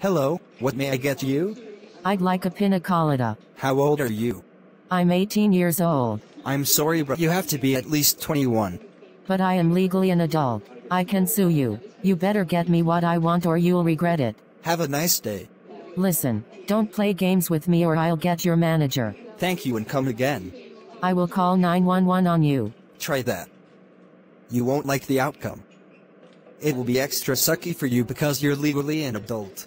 Hello, what may I get you? I'd like a pina colada. How old are you? I'm 18 years old, I'm sorry but you have to be at least 21. but I am legally an adult. I can sue you. You better get me what I want or you'll regret it. Have a nice day. Listen, don't play games with me or I'll get your manager. Thank you and come again. I will call 911 on you. Try that. You won't like the outcome. It will be extra sucky for you because you're legally an adult.